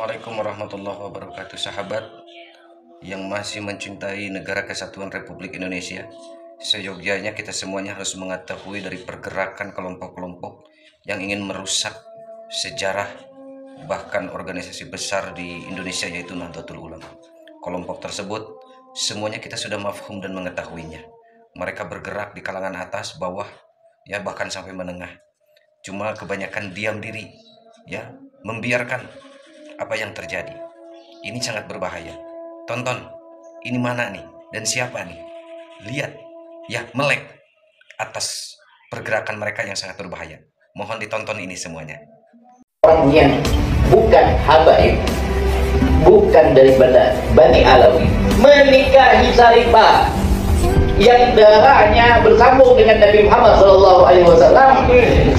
Assalamualaikum warahmatullahi wabarakatuh Sahabat yang masih mencintai negara kesatuan Republik Indonesia. Seyogyanya kita semuanya harus mengetahui dari pergerakan kelompok-kelompok Yang ingin merusak sejarah bahkan organisasi besar di Indonesia yaitu Nahdlatul Ulama. Kelompok tersebut semuanya kita sudah mafhum dan mengetahuinya. Mereka bergerak di kalangan atas, bawah, ya bahkan sampai menengah. Cuma kebanyakan diam diri ya membiarkan apa yang terjadi. Ini sangat berbahaya. Tonton, ini mana nih dan siapa nih? Lihat, ya melek atas pergerakan mereka yang sangat berbahaya. Mohon ditonton ini semuanya. Orang yang bukan habaib, bukan daripada Bani Alawi, menikahi Sarifah yang darahnya bersambung dengan Nabi Muhammad Shallallahu Alaihi Wasallam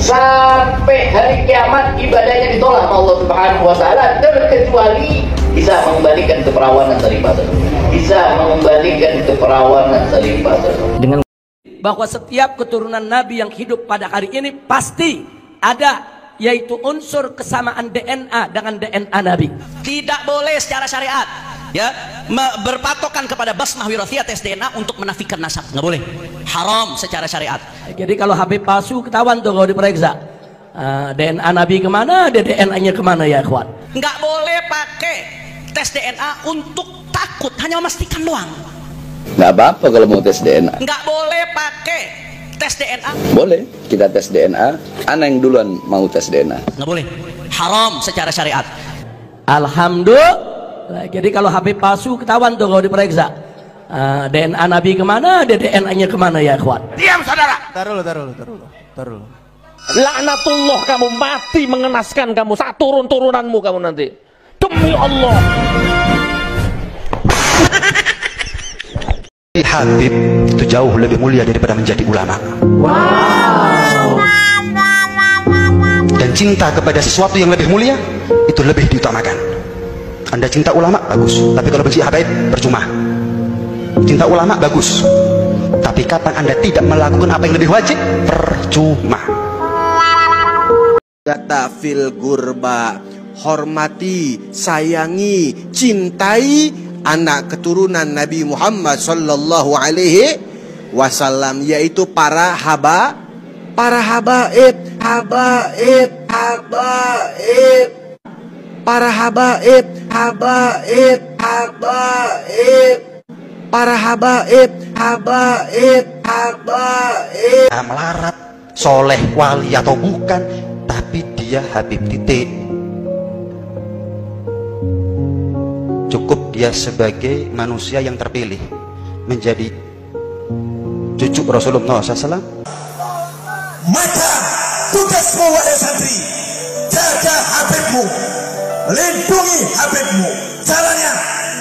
sampai hari kiamat ibadahnya ditolak oleh Allah Subhanahu Wa Taala terkecuali bisa mengembalikan keperawanan dari bisa mengembalikan keperawanan dari dengan bahwa setiap keturunan Nabi yang hidup pada hari ini pasti ada yaitu unsur kesamaan DNA dengan DNA Nabi. Tidak boleh secara syariat ya berpatokan kepada basmah wirasiyah tes DNA untuk menafikan nasab. Nggak boleh. Haram secara syariat. Jadi kalau Habib palsu ketahuan tuh kalau diperiksa. Uh, ah, DNA Nabi ke mana dia DNA nya ke mana ya kawan nggak boleh pakai tes DNA untuk takut hanya memastikan doang. Nggak apa-apa kalau mau tes DNA nggak boleh pakai tes DNA boleh kita tes DNA anak yang duluan mau tes DNA nggak boleh. Haram secara syariat. Alhamdulillah jadi kalau Habib palsu ketahuan tuh kalau diperiksa. Uh, ah, DNA Nabi ke mana, dia DNA-nya ke mana ya kuat? Diam saudara. Taruh lo, taruh lo, taruh lo, taruh lo. Laknatullah kamu mati mengenaskan kamu saat turun-turunanmu kamu nanti. Demi Allah. Habib itu jauh lebih mulia daripada menjadi ulama. Wow. Dan cinta kepada sesuatu yang lebih mulia itu lebih diutamakan. Anda cinta ulama bagus, tapi kalau benci habaib percuma. Cinta ulama bagus, tapi kapan Anda tidak melakukan apa yang lebih wajib? Percuma. Kata fil gurba. Hormati, sayangi, cintai anak keturunan Nabi Muhammad sallallahu alaihi wasallam yaitu para haba para habaib habaib habaib para habaib, habaib, habaib, para habaib, habaib, habaib. Nah, melarat, soleh, wali atau bukan, tapi dia Habib titik. Cukup dia sebagai manusia yang terpilih menjadi cucu Rasulullah SAW. Maka tugasmu wahai santri, jaga Habibmu, lindungi Habibmu. Caranya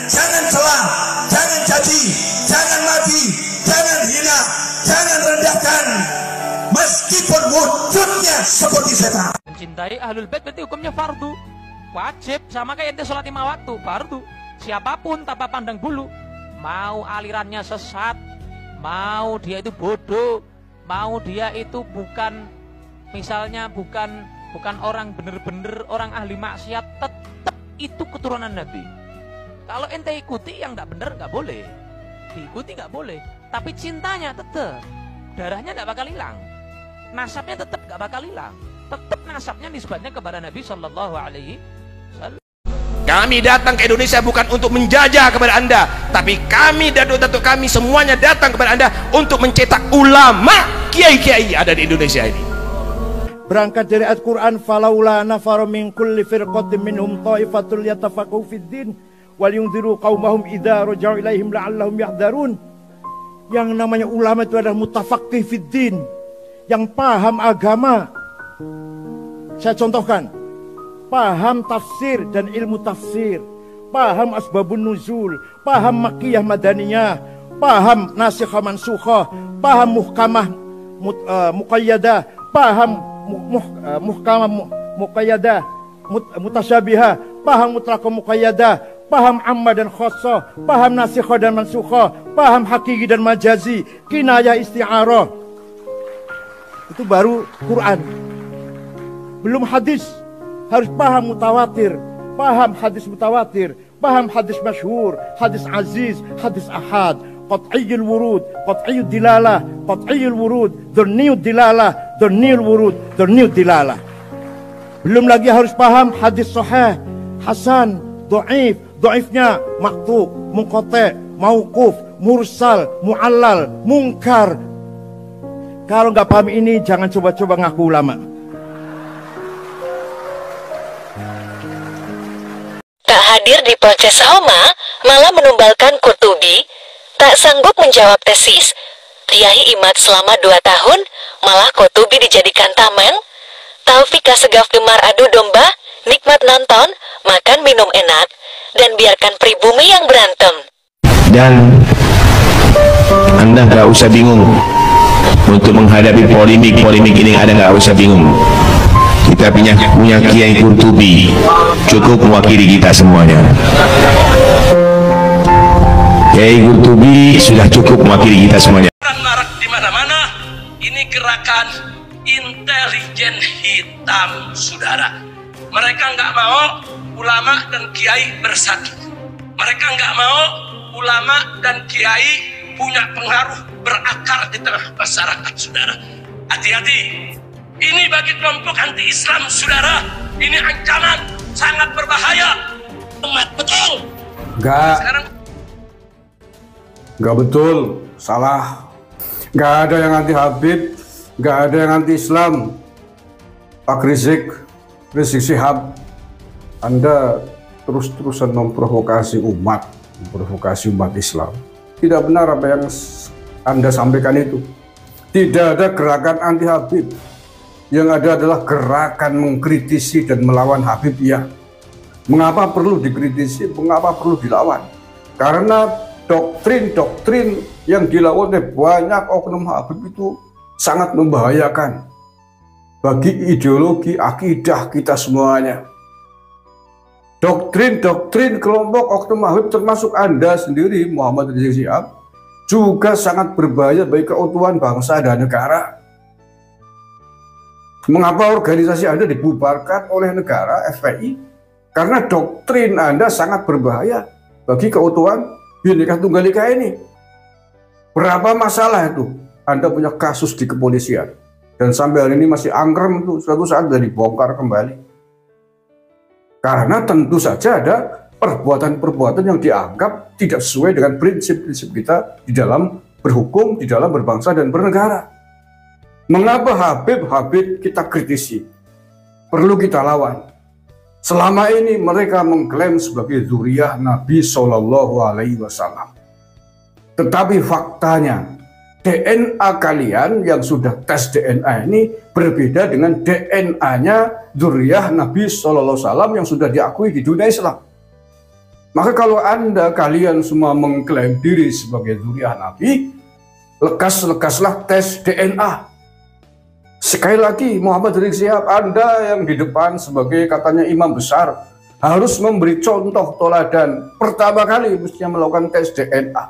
jangan celah jangan caci jangan mati jangan hina jangan rendahkan. Meskipun wujudnya seperti setan. Mencintai ahlul bait berarti hukumnya fardu. Wajib sama kayak ente sholat lima waktu fardu. Siapa pun tanpa pandang bulu mau alirannya sesat mau dia itu bodoh mau dia itu bukan misalnya bukan bukan orang bener-bener orang ahli maksiat tetap itu keturunan Nabi. Kalau ente ikuti yang nggak bener nggak boleh. Diikuti nggak boleh. Tapi cintanya tetap darahnya nggak bakal hilang. Nasabnya tetap nggak bakal hilang. Tetap nasabnya nisbatnya kepada Nabi Shallallahu Alaihi Wasallam. Kami datang ke Indonesia bukan untuk menjajah kepada anda tapi kami dan datuk kami semuanya datang kepada anda untuk mencetak ulama kiai-kiai ada di Indonesia ini berangkat dari Al-Quran falaula nafaru min kulli firqatin minhum ta'ifatul yatafaqahu fid din wal yunziru qaumahum idza raja'u ilaihim la'allahum yahdharun. Yang namanya ulama itu adalah mutafaqih fid din yang paham agama. Saya contohkan paham tafsir dan ilmu tafsir paham asbabun nuzul paham makiyah madaniyah paham nasikhah mansukhah paham muhkamah mut, uh, muqayyadah paham muh, muhkamah muqayyadah mut, mutasyabiha. Paham mutlaq muqayyadah paham amma dan khassa paham nasikhah dan mansukhah paham hakiki dan majazi kinayah isti'arah. Itu baru Quran. Belum hadis. Harus paham mutawatir paham hadis mutawatir, paham hadis masyhur, hadis aziz, hadis ahad, qat'iyul wurud, qat'iyul dilalah, qat'iyul wurud, dhurniyul dilalah, dhurniyul wurud, dhurniyul dilalah. Belum lagi harus paham hadis sahih, hasan, dhaif, dhaifnya maqtu, munqati, mauquf, mursal, muallal, mungkar. Kalau nggak paham ini jangan coba-coba ngaku ulama. Tak hadir di Ponces Homa, malah menumbalkan Kurtubi, tak sanggup menjawab tesis, Riyahi Imat selama dua tahun, malah Kurtubi dijadikan taman, Taufik Segaf gemar adu domba, nikmat nonton, makan minum enak, dan biarkan pribumi yang berantem. dan anda nggak usah bingung. Untuk menghadapi polemik-polemik ini ada nggak usah bingung. Kita punya punya Kiai Kurtubi. Cukup mewakili kita semuanya Kiai Kurtubi sudah cukup mewakili kita semuanya marak di mana-mana. Ini gerakan intelijen hitam, saudara. Mereka nggak mau ulama dan kiai bersatu. Mereka nggak mau ulama dan kiai punya pengaruh berakar di tengah masyarakat, saudara. Hati-hati. Ini bagi kelompok anti-Islam, saudara. Ini ancaman sangat berbahaya. Umat betul. Enggak, Sekarang enggak betul, salah. Enggak ada yang anti Habib, enggak ada yang anti Islam. Pak Rizik, Rizik Sihab, Anda terus-terusan memprovokasi umat, memprovokasi umat Islam. Tidak benar apa yang Anda sampaikan itu. Tidak ada gerakan anti Habib. Yang ada adalah gerakan mengkritisi dan melawan Habib ya. Mengapa perlu dikritisi? Mengapa perlu dilawan? Karena doktrin-doktrin yang dilawan oleh banyak oknum Habib itu sangat membahayakan bagi ideologi akidah kita semuanya. Doktrin-doktrin kelompok oknum Habib termasuk Anda sendiri Muhammad Rizik Sihab juga sangat berbahaya bagi keutuhan bangsa dan negara. Mengapa organisasi Anda dibubarkan oleh negara FPI? Karena doktrin Anda sangat berbahaya bagi keutuhan Bhinneka Tunggal Ika ini. Berapa masalah itu? Anda punya kasus di kepolisian dan sampai hari ini masih angkrem itu suatu saat sudah dibongkar kembali. Karena tentu saja ada perbuatan-perbuatan yang dianggap tidak sesuai dengan prinsip-prinsip kita di dalam berhukum, di dalam berbangsa dan bernegara. Mengapa Habib Habib kita kritisi? Perlu kita lawan. Selama ini mereka mengklaim sebagai zuriyah Nabi Shallallahu Alaihi Wasallam. Tetapi faktanya DNA kalian yang sudah tes DNA ini berbeda dengan DNA-nya zuriyah Nabi Shallallahu Alaihi Wasallam yang sudah diakui di dunia Islam. Maka kalau anda kalian semua mengklaim diri sebagai zuriyah Nabi, lekas-lekaslah tes DNA. Sekali lagi Muhammad Rizik Sihab Anda yang di depan sebagai katanya imam besar harus memberi contoh toladan. Pertama kali mestinya melakukan tes DNA.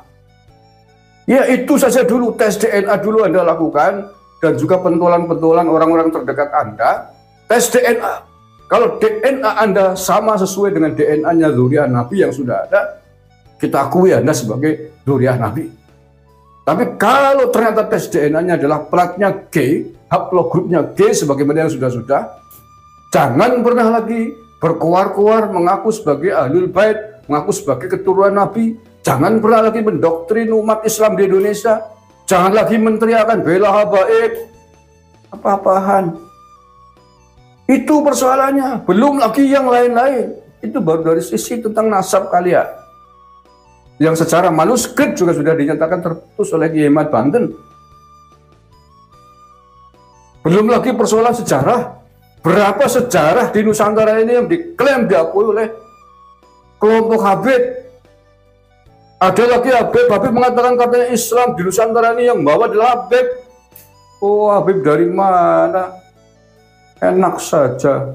Ya itu saja dulu tes DNA dulu Anda lakukan dan juga pentolan-pentolan orang-orang terdekat Anda. Tes DNA. Kalau DNA Anda sama sesuai dengan DNA-nya zuriat Nabi yang sudah ada, kita akui Anda sebagai zuriat Nabi. Tapi kalau ternyata tes DNA-nya adalah platnya G, haplogrupnya G sebagaimana yang sudah-sudah, jangan pernah lagi berkuar-kuar mengaku sebagai ahlul bait, mengaku sebagai keturunan Nabi, jangan pernah lagi mendoktrin umat Islam di Indonesia, jangan lagi menteriakan bela habaib, apa-apaan. Itu persoalannya, belum lagi yang lain-lain. Itu baru dari sisi tentang nasab kalian yang secara manuskrip juga sudah dinyatakan terputus oleh Kiai Banten. Belum lagi persoalan sejarah. Berapa sejarah di Nusantara ini yang diklaim diakui oleh kelompok Habib. Ada lagi Habib, Habib mengatakan katanya Islam di Nusantara ini yang bawa adalah Habib. Oh Habib dari mana? Enak saja.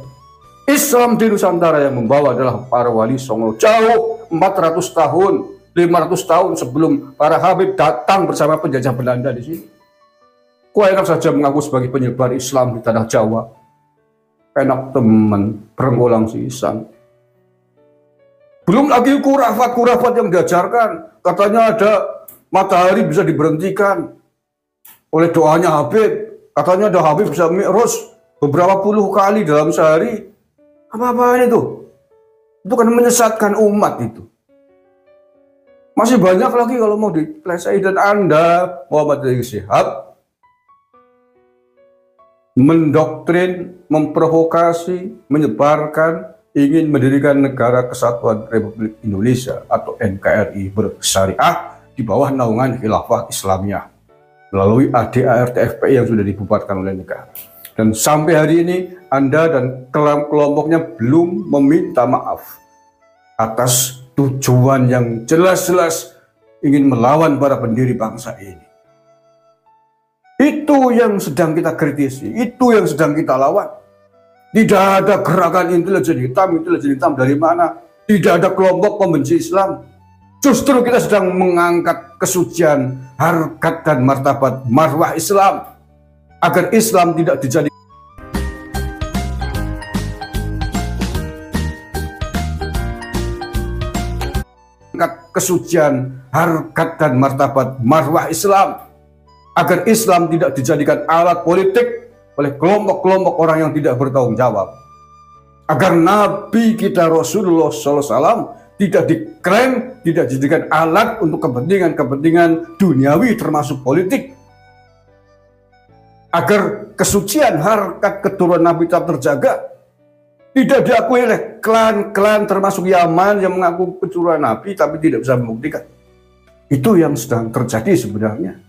Islam di Nusantara yang membawa adalah para wali Songo. Jauh 400 tahun 500 tahun sebelum para Habib datang bersama penjajah Belanda di sini. Kok enak saja mengaku sebagai penyebar Islam di tanah Jawa. Enak teman, berengolang si Isang. Belum lagi kurafat-kurafat yang diajarkan. Katanya ada matahari bisa diberhentikan oleh doanya Habib. Katanya ada Habib bisa mi'raj beberapa puluh kali dalam sehari. Apa-apaan itu? Itu kan menyesatkan umat itu. Masih banyak lagi kalau mau dipelesai dan Anda Muhammad Rizik Syihab mendoktrin, memprovokasi, menyebarkan ingin mendirikan negara kesatuan Republik Indonesia atau NKRI bersyariah di bawah naungan khilafah Islamiyah melalui ADART FPI yang sudah dibubarkan oleh negara. Dan sampai hari ini Anda dan kelompoknya belum meminta maaf atas tujuan yang jelas-jelas ingin melawan para pendiri bangsa ini. Itu yang sedang kita kritisi, itu yang sedang kita lawan. Tidak ada gerakan intelijen hitam, intelijen hitam dari mana? Tidak ada kelompok pembenci Islam. Justru kita sedang mengangkat kesucian, harkat dan martabat marwah Islam agar Islam tidak dijadikan kesucian, harkat dan martabat marwah Islam agar Islam tidak dijadikan alat politik oleh kelompok-kelompok orang yang tidak bertanggung jawab agar Nabi kita Rasulullah SAW tidak diklaim, tidak dijadikan alat untuk kepentingan-kepentingan duniawi termasuk politik agar kesucian harkat keturunan Nabi tetap terjaga tidak diakui oleh klan-klan termasuk Yaman yang mengaku keturunan Nabi tapi tidak bisa membuktikan. Itu yang sedang terjadi sebenarnya.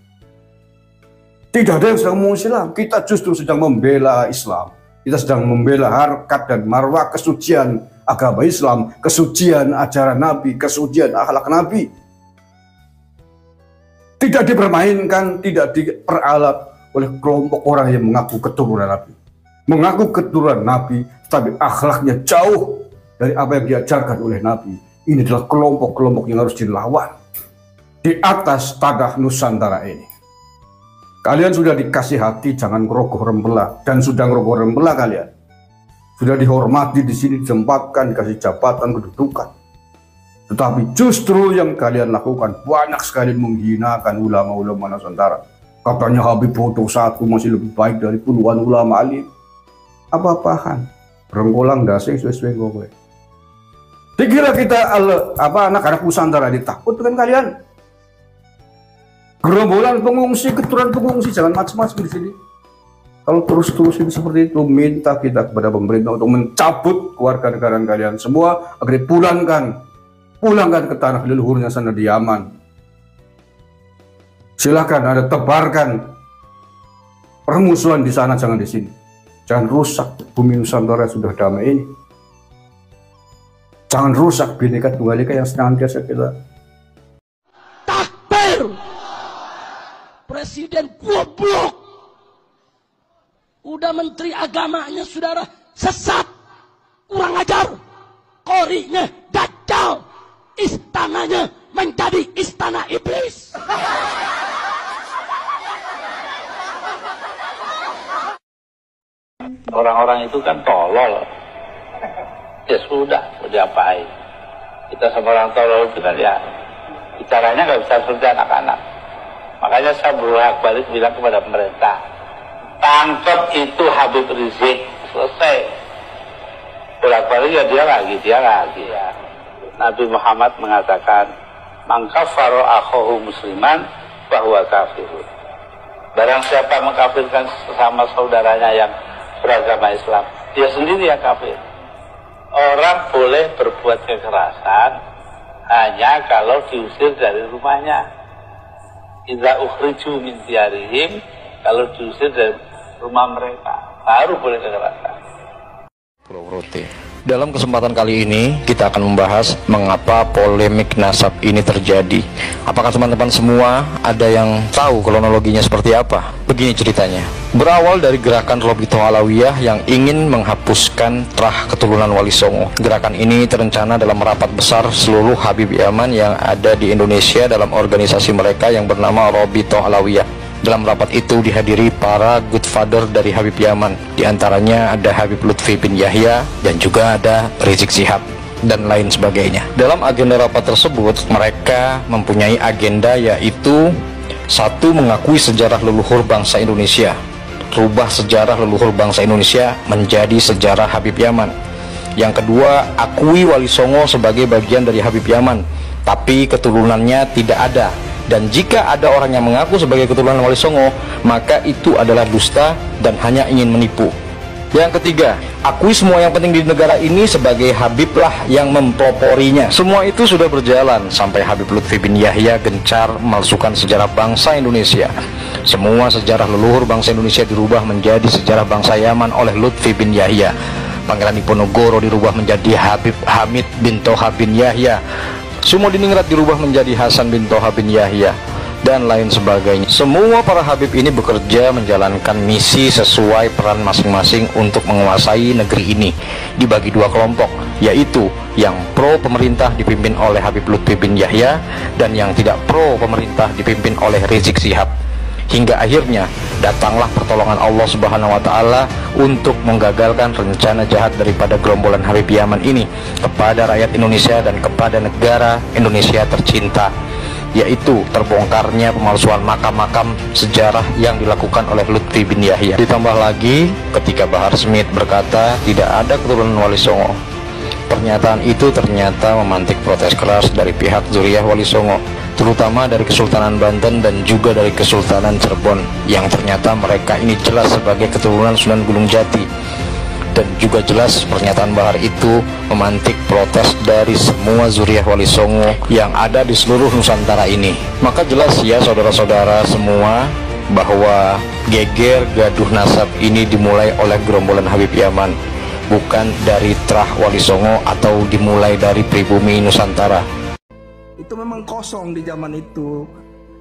Tidak ada yang sedang mengusir Islam. Kita justru sedang membela Islam. Kita sedang membela harkat dan marwah kesucian agama Islam, kesucian ajaran Nabi, kesucian akhlak Nabi. Tidak dipermainkan, tidak diperalat oleh kelompok orang yang mengaku keturunan Nabi mengaku keturunan Nabi, tapi akhlaknya jauh dari apa yang diajarkan oleh Nabi. Ini adalah kelompok-kelompok yang harus dilawan di atas tanah Nusantara ini. Kalian sudah dikasih hati, jangan ngerogoh rembelah dan sudah ngerogoh rembelah kalian. Sudah dihormati di sini ditempatkan dikasih jabatan kedudukan. Tetapi justru yang kalian lakukan banyak sekali menghinakan ulama-ulama Nusantara. Katanya Habib foto satu masih lebih baik dari puluhan ulama alim apa-apaan berengkolang dasi sesuai gue dikira kita al, apa anak-anak Nusantara ditakut kan kalian gerombolan pengungsi keturunan pengungsi jangan macam-macam di sini kalau terus-terusin seperti itu minta kita kepada pemerintah untuk mencabut keluarga negara kalian semua agar dipulangkan pulangkan ke tanah leluhurnya sana di Yaman silahkan ada tebarkan permusuhan di sana jangan di sini Jangan rusak bumi Nusantara sudah damai ini. Jangan rusak bineka tunggal ika yang senantiasa kita. Presiden goblok! Udah menteri agamanya saudara sesat, kurang ajar, korinya dajjal, istananya menjadi istana iblis. orang-orang itu kan tolol. Ya sudah mau diapain kita sama orang tolol kan ya bicaranya nggak bisa seperti anak-anak makanya saya berulang balik bilang kepada pemerintah tangkap itu Habib Rizik selesai bolak balik ya dia lagi dia lagi ya Nabi Muhammad mengatakan mangkafaro akhohu musliman bahwa kafir barang siapa mengkafirkan sesama saudaranya yang beragama Islam. Dia sendiri yang kafir. Orang boleh berbuat kekerasan hanya kalau diusir dari rumahnya. Idza ukhriju min tiarihim kalau diusir dari rumah mereka baru boleh kekerasan. Dalam kesempatan kali ini kita akan membahas mengapa polemik nasab ini terjadi. Apakah teman-teman semua ada yang tahu kronologinya seperti apa? Begini ceritanya. Berawal dari gerakan Robito Alawiyah yang ingin menghapuskan terah keturunan Wali Songo. Gerakan ini terencana dalam rapat besar seluruh Habib Yaman yang ada di Indonesia dalam organisasi mereka yang bernama Robito Alawiyah. Dalam rapat itu dihadiri para good father dari Habib Yaman. Di antaranya ada Habib Lutfi bin Yahya dan juga ada Rizik Sihab. dan lain sebagainya. Dalam agenda rapat tersebut, mereka mempunyai agenda yaitu satu mengakui sejarah leluhur bangsa Indonesia, rubah sejarah leluhur bangsa Indonesia menjadi sejarah Habib Yaman. Yang kedua, akui Wali Songo sebagai bagian dari Habib Yaman, tapi keturunannya tidak ada. Dan jika ada orang yang mengaku sebagai keturunan Wali Songo, maka itu adalah dusta dan hanya ingin menipu. Yang ketiga, akui semua yang penting di negara ini sebagai Habib lah yang mempeloporinya. Semua itu sudah berjalan sampai Habib Lutfi bin Yahya gencar memalsukan sejarah bangsa Indonesia. Semua sejarah leluhur bangsa Indonesia dirubah menjadi sejarah bangsa Yaman oleh Lutfi bin Yahya. Pangeran Diponegoro dirubah menjadi Habib Hamid bin Toha bin Yahya. Sumo Diningrat dirubah menjadi Hasan bin Toha bin Yahya dan lain sebagainya. Semua para Habib ini bekerja menjalankan misi sesuai peran masing-masing untuk menguasai negeri ini dibagi dua kelompok, yaitu yang pro pemerintah dipimpin oleh Habib Lutfi bin Yahya dan yang tidak pro pemerintah dipimpin oleh Rizik Sihab. Hingga akhirnya datanglah pertolongan Allah Subhanahu wa taala untuk menggagalkan rencana jahat daripada gerombolan Habib Yaman ini kepada rakyat Indonesia dan kepada negara Indonesia tercinta yaitu terbongkarnya pemalsuan makam-makam sejarah yang dilakukan oleh Lutfi bin Yahya. Ditambah lagi ketika Bahar Smith berkata tidak ada keturunan Wali Songo. Pernyataan itu ternyata memantik protes keras dari pihak Zuriyah Wali Songo, terutama dari Kesultanan Banten dan juga dari Kesultanan Cirebon, yang ternyata mereka ini jelas sebagai keturunan Sunan Gunung Jati dan juga jelas pernyataan Bahar itu memantik protes dari semua zuriah Wali Songo yang ada di seluruh Nusantara ini. Maka jelas ya saudara-saudara semua bahwa geger gaduh nasab ini dimulai oleh gerombolan Habib Yaman bukan dari Trah Wali Songo atau dimulai dari pribumi Nusantara. Itu memang kosong di zaman itu.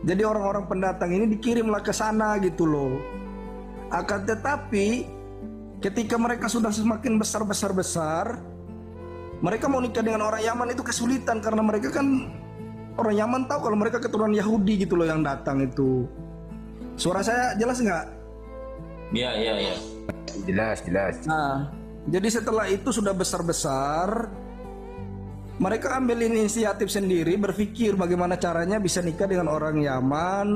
Jadi orang-orang pendatang ini dikirimlah ke sana gitu loh. Akan tetapi ketika mereka sudah semakin besar besar besar mereka mau nikah dengan orang Yaman itu kesulitan karena mereka kan orang Yaman tahu kalau mereka keturunan Yahudi gitu loh yang datang itu. Suara saya jelas nggak? Iya iya iya. Jelas jelas. Nah jadi setelah itu sudah besar besar mereka ambil inisiatif sendiri berpikir bagaimana caranya bisa nikah dengan orang Yaman.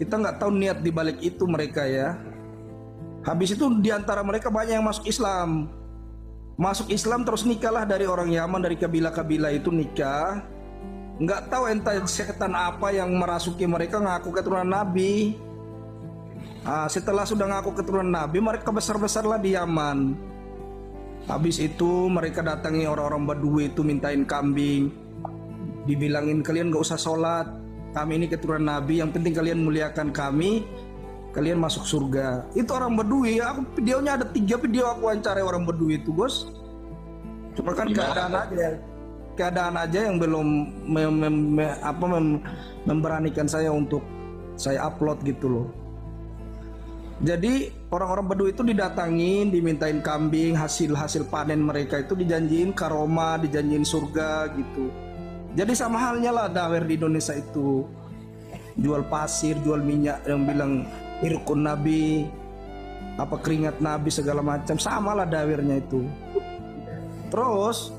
Kita nggak tahu niat dibalik itu mereka ya Habis itu di antara mereka banyak yang masuk Islam. Masuk Islam terus nikahlah dari orang Yaman dari kabilah-kabilah itu nikah. Nggak tahu entah setan apa yang merasuki mereka ngaku keturunan Nabi. Nah, setelah sudah ngaku keturunan Nabi, mereka besar-besarlah di Yaman. Habis itu mereka datangi orang-orang Badui itu mintain kambing. Dibilangin kalian nggak usah sholat. Kami ini keturunan Nabi, yang penting kalian muliakan kami kalian masuk surga. Itu orang berdui. Aku videonya ada tiga video aku wawancara orang berdui itu bos. Cuma kan keadaan aja keadaan aja yang belum mem, mem, mem, apa mem, memberanikan saya untuk saya upload gitu loh. Jadi orang-orang berdui itu didatangin dimintain kambing hasil hasil panen mereka itu dijanjiin karoma dijanjiin surga gitu. Jadi sama halnya lah dawer di Indonesia itu. Jual pasir jual minyak yang bilang irkun nabi apa keringat nabi segala macam samalah dawirnya itu. Terus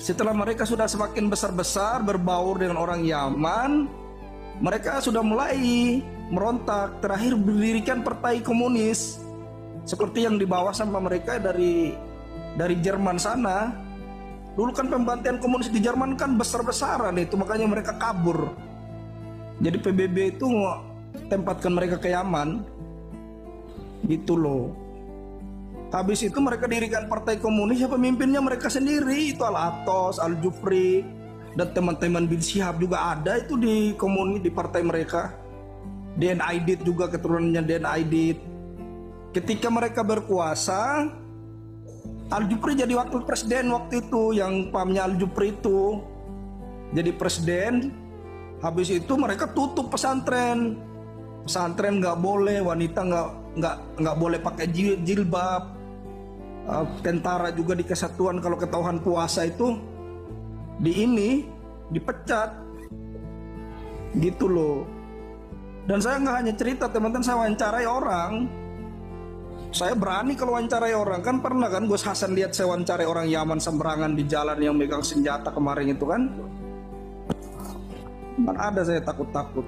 setelah mereka sudah semakin besar-besar berbaur dengan orang Yaman mereka sudah mulai merontak terakhir berdirikan partai komunis. Seperti yang dibawa sama mereka dari dari Jerman sana. Dulu kan pembantian komunis di Jerman kan besar-besaran itu makanya mereka kabur. Jadi PBB itu tempatkan mereka ke Yaman gitu loh. Habis itu mereka dirikan partai komunis ya pemimpinnya mereka sendiri itu Al-Atos, Al-Jufri dan teman-teman bin Syihab juga ada itu di komunis di partai mereka. DN Aidit juga keturunannya DN Aidit. Ketika mereka berkuasa Al-Jufri jadi wakil presiden waktu itu yang pamnya Al-Jufri itu jadi presiden. Habis itu mereka tutup pesantren pesantren nggak boleh wanita nggak nggak nggak boleh pakai jilbab. Uh, tentara juga di kesatuan kalau ketahuan puasa itu di ini dipecat. Gitu loh. Dan saya nggak hanya cerita teman-teman saya wawancarai orang. Saya berani kalau wawancarai orang. Kan pernah kan Gus Hasan lihat saya wawancarai orang Yaman sembarangan di jalan yang megang senjata kemarin itu kan? Kan ada saya takut-takut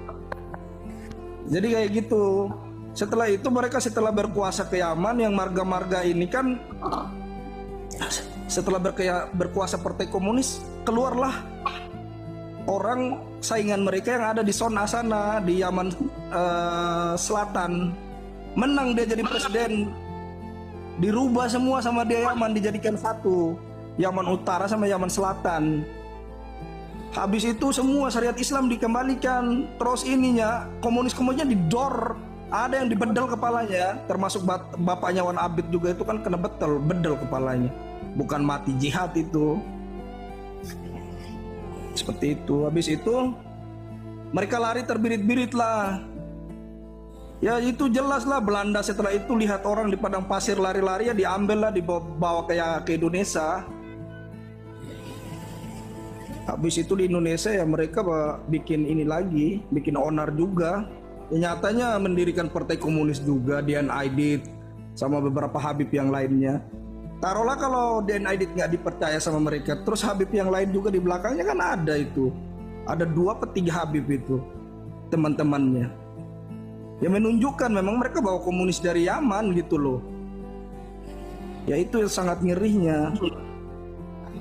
jadi kayak gitu. Setelah itu mereka setelah berkuasa ke Yaman yang marga-marga ini kan setelah berkaya, berkuasa partai komunis keluarlah orang saingan mereka yang ada di zona sana di Yaman eh, Selatan. Menang dia jadi presiden. Dirubah semua sama dia Yaman dijadikan satu. Yaman Utara sama Yaman Selatan habis itu semua syariat Islam dikembalikan. Terus ininya komunis-komunisnya didor. Ada yang dibedel kepalanya termasuk bapaknya Wan Abid juga itu kan kena betel bedel kepalanya. Bukan mati jihad itu. Seperti itu. Habis itu mereka lari terbirit-birit lah Ya itu jelas lah Belanda setelah itu lihat orang di padang pasir lari-lari ya diambil lah dibawa ke ke Indonesia. Habis itu di Indonesia ya mereka bikin ini lagi, bikin onar juga. Ya, nyatanya mendirikan partai komunis juga, Dian Aidit sama beberapa Habib yang lainnya. Taruhlah kalau Dian Aidit nggak dipercaya sama mereka, terus Habib yang lain juga di belakangnya kan ada itu. Ada dua petiga Habib itu teman-temannya ya menunjukkan memang mereka bawa komunis dari Yaman gitu loh ya itu yang sangat ngerinya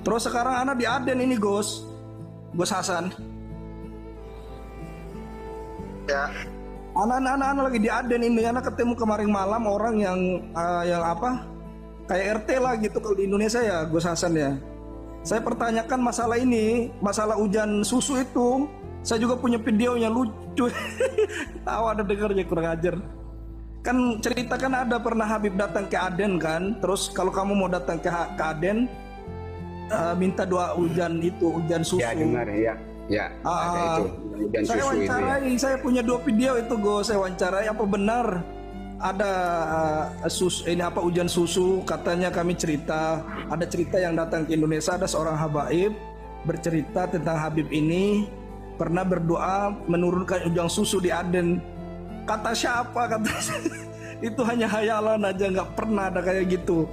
terus sekarang anak di Aden ini Gus Gus Hasan ya anak-anak anak lagi di Aden ini anak ketemu kemarin malam orang yang uh, yang apa kayak RT lah gitu kalau di Indonesia ya Gus Hasan ya saya pertanyakan masalah ini masalah hujan susu itu saya juga punya videonya lucu. Tahu ada dengarnya kurang ajar. Kan ceritakan ada pernah Habib datang ke Aden kan. Terus kalau kamu mau datang ke, ke Aden uh, minta doa hujan itu, hujan susu. Ya dengar ya. Ya, uh, ada itu. Hujan saya susu wawancarai, itu ya. saya punya dua video itu go saya wawancarai apa benar ada uh, sus ini apa hujan susu katanya kami cerita ada cerita yang datang ke Indonesia ada seorang habaib bercerita tentang Habib ini pernah berdoa menurunkan ujang susu di Aden. Kata siapa? Kata itu hanya hayalan aja nggak pernah ada kayak gitu.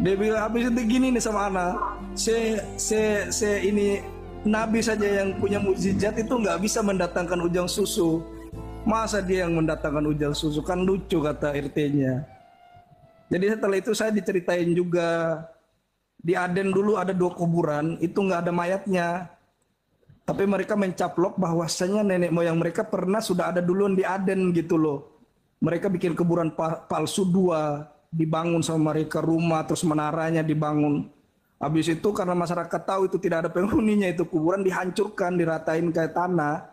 Dia bilang habis itu gini nih sama anak, se se se ini nabi saja yang punya mukjizat itu nggak bisa mendatangkan ujang susu. Masa dia yang mendatangkan ujang susu kan lucu kata RT-nya. Jadi setelah itu saya diceritain juga di Aden dulu ada dua kuburan itu nggak ada mayatnya tapi mereka mencaplok bahwasanya nenek moyang mereka pernah sudah ada duluan di Aden gitu loh. Mereka bikin kuburan palsu dua, dibangun sama mereka rumah, terus menaranya dibangun. Habis itu karena masyarakat tahu itu tidak ada penghuninya itu kuburan dihancurkan, diratain kayak tanah.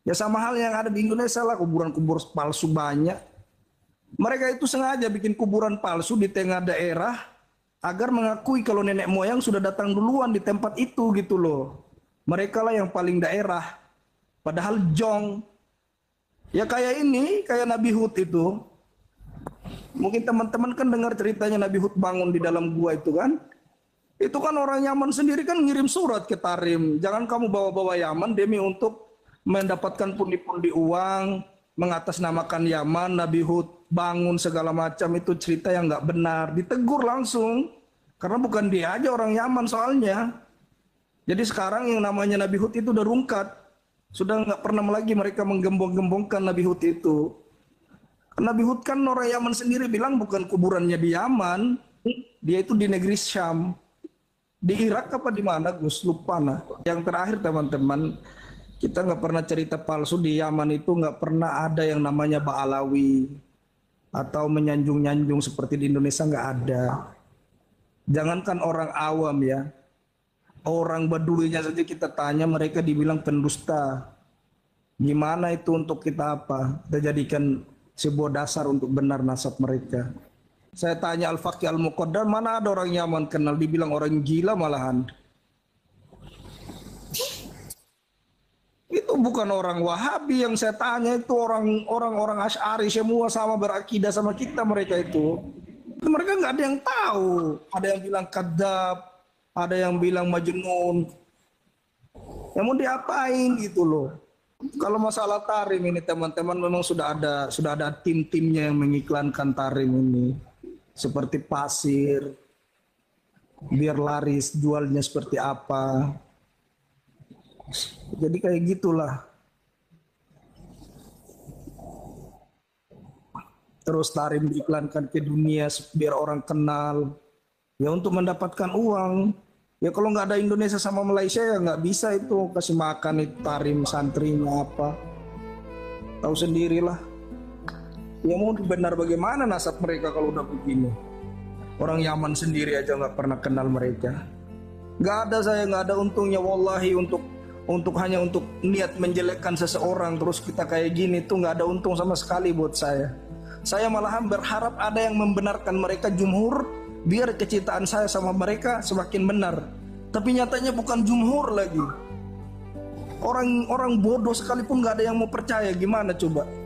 Ya sama hal yang ada di Indonesia lah kuburan-kuburan palsu banyak. Mereka itu sengaja bikin kuburan palsu di tengah daerah agar mengakui kalau nenek moyang sudah datang duluan di tempat itu gitu loh. Mereka lah yang paling daerah. Padahal jong. Ya kayak ini, kayak Nabi Hud itu. Mungkin teman-teman kan dengar ceritanya Nabi Hud bangun di dalam gua itu kan. Itu kan orang Yaman sendiri kan ngirim surat ke Tarim. Jangan kamu bawa-bawa Yaman demi untuk mendapatkan pundi-pundi uang, mengatasnamakan Yaman, Nabi Hud bangun segala macam itu cerita yang nggak benar. Ditegur langsung. Karena bukan dia aja orang Yaman soalnya. Jadi sekarang yang namanya Nabi Hud itu udah rungkat. Sudah nggak pernah lagi mereka menggembong-gembongkan Nabi Hud itu. Nabi Hud kan orang Yaman sendiri bilang bukan kuburannya di Yaman, dia itu di negeri Syam. Di Irak apa di mana Gus? Lupa nah. Yang terakhir teman-teman, kita nggak pernah cerita palsu di Yaman itu nggak pernah ada yang namanya Ba'alawi atau menyanjung-nyanjung seperti di Indonesia nggak ada. Jangankan orang awam ya, orang Baduinya saja kita tanya mereka dibilang pendusta. Gimana itu untuk kita apa? Kita jadikan sebuah dasar untuk benar nasab mereka. Saya tanya Al-Faqih Al-Muqaddar, mana ada orang Yaman kenal dibilang orang gila malahan. Itu bukan orang Wahabi yang saya tanya itu orang orang orang Asy'ari semua sama berakidah sama kita mereka itu. Mereka nggak ada yang tahu. Ada yang bilang kadab, ada yang bilang majnun. Ya mau diapain gitu loh. Kalau masalah tarim ini teman-teman memang sudah ada sudah ada tim-timnya yang mengiklankan tarim ini. Seperti pasir biar laris jualnya seperti apa. Jadi kayak gitulah. Terus tarim diiklankan ke dunia biar orang kenal. Ya untuk mendapatkan uang. Ya kalau nggak ada Indonesia sama Malaysia ya nggak bisa itu. Kasih makan itu tarim santrinya apa. Tahu sendirilah ya mau benar bagaimana nasab mereka kalau udah begini? Orang Yaman sendiri aja nggak pernah kenal mereka. Nggak ada saya nggak ada untungnya wallahi untuk untuk hanya untuk niat menjelekkan seseorang terus kita kayak gini tuh nggak ada untung sama sekali buat saya. Saya malahan berharap ada yang membenarkan mereka jumhur biar kecintaan saya sama mereka semakin benar. Tapi nyatanya bukan jumhur lagi. Orang orang bodoh sekalipun nggak ada yang mau percaya gimana coba